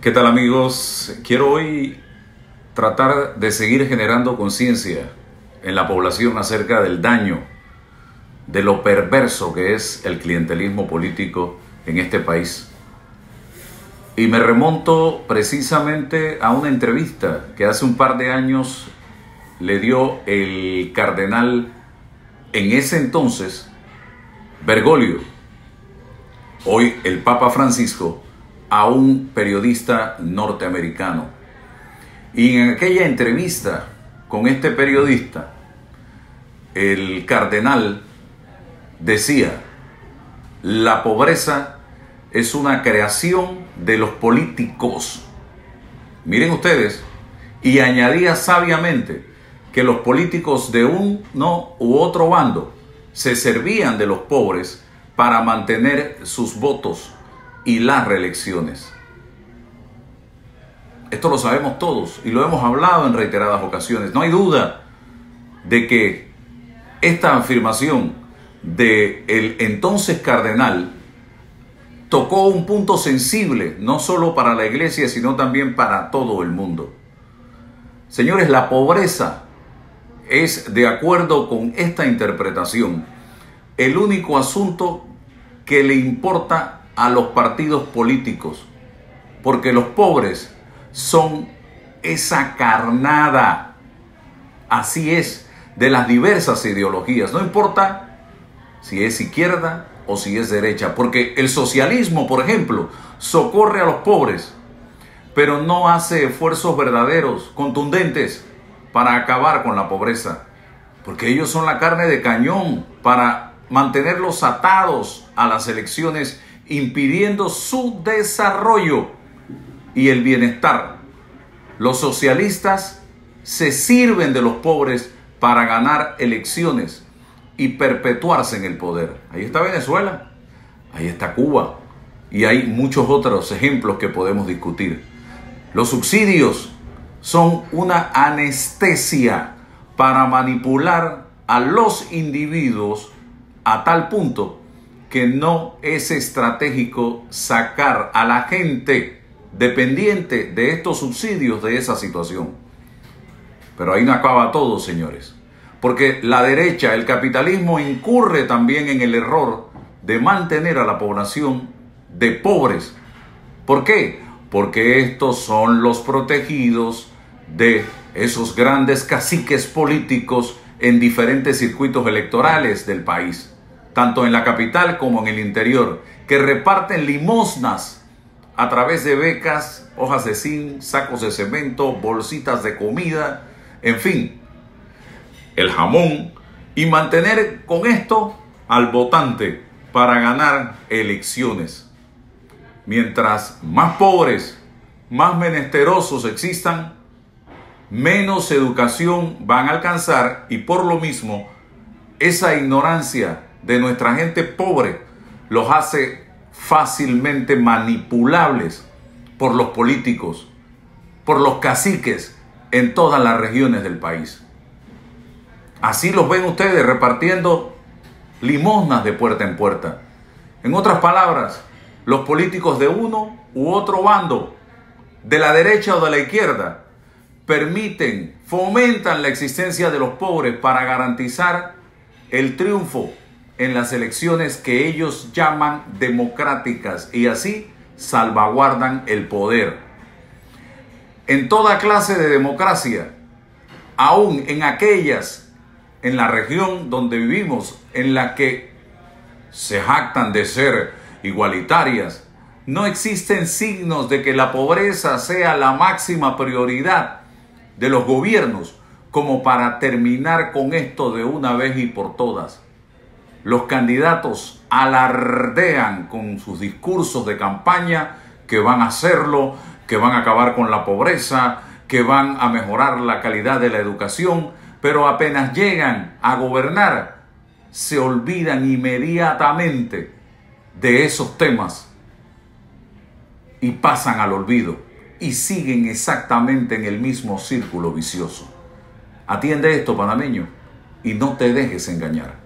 ¿Qué tal amigos? Quiero hoy tratar de seguir generando conciencia en la población acerca del daño, de lo perverso que es el clientelismo político en este país. Y me remonto precisamente a una entrevista que hace un par de años le dio el cardenal en ese entonces, Bergoglio, hoy el Papa Francisco, a un periodista norteamericano. Y en aquella entrevista con este periodista, el cardenal decía, la pobreza es una creación de los políticos. Miren ustedes, y añadía sabiamente que los políticos de uno u otro bando se servían de los pobres para mantener sus votos y las reelecciones. Esto lo sabemos todos y lo hemos hablado en reiteradas ocasiones. No hay duda de que esta afirmación de el entonces cardenal tocó un punto sensible, no solo para la iglesia, sino también para todo el mundo. Señores, la pobreza es, de acuerdo con esta interpretación, el único asunto que le importa a los partidos políticos, porque los pobres son esa carnada, así es, de las diversas ideologías, no importa si es izquierda o si es derecha, porque el socialismo, por ejemplo, socorre a los pobres, pero no hace esfuerzos verdaderos, contundentes, para acabar con la pobreza, porque ellos son la carne de cañón para mantenerlos atados a las elecciones impidiendo su desarrollo y el bienestar. Los socialistas se sirven de los pobres para ganar elecciones y perpetuarse en el poder. Ahí está Venezuela, ahí está Cuba y hay muchos otros ejemplos que podemos discutir. Los subsidios son una anestesia para manipular a los individuos a tal punto que no es estratégico sacar a la gente dependiente de estos subsidios de esa situación. Pero ahí no acaba todo, señores. Porque la derecha, el capitalismo, incurre también en el error de mantener a la población de pobres. ¿Por qué? Porque estos son los protegidos de esos grandes caciques políticos en diferentes circuitos electorales del país tanto en la capital como en el interior, que reparten limosnas a través de becas, hojas de zinc, sacos de cemento, bolsitas de comida, en fin, el jamón, y mantener con esto al votante para ganar elecciones. Mientras más pobres, más menesterosos existan, menos educación van a alcanzar y por lo mismo esa ignorancia de nuestra gente pobre los hace fácilmente manipulables por los políticos, por los caciques en todas las regiones del país. Así los ven ustedes repartiendo limosnas de puerta en puerta. En otras palabras, los políticos de uno u otro bando, de la derecha o de la izquierda, permiten, fomentan la existencia de los pobres para garantizar el triunfo en las elecciones que ellos llaman democráticas y así salvaguardan el poder. En toda clase de democracia, aún en aquellas en la región donde vivimos, en la que se jactan de ser igualitarias, no existen signos de que la pobreza sea la máxima prioridad de los gobiernos como para terminar con esto de una vez y por todas. Los candidatos alardean con sus discursos de campaña que van a hacerlo, que van a acabar con la pobreza, que van a mejorar la calidad de la educación, pero apenas llegan a gobernar, se olvidan inmediatamente de esos temas y pasan al olvido y siguen exactamente en el mismo círculo vicioso. Atiende esto, panameño, y no te dejes engañar.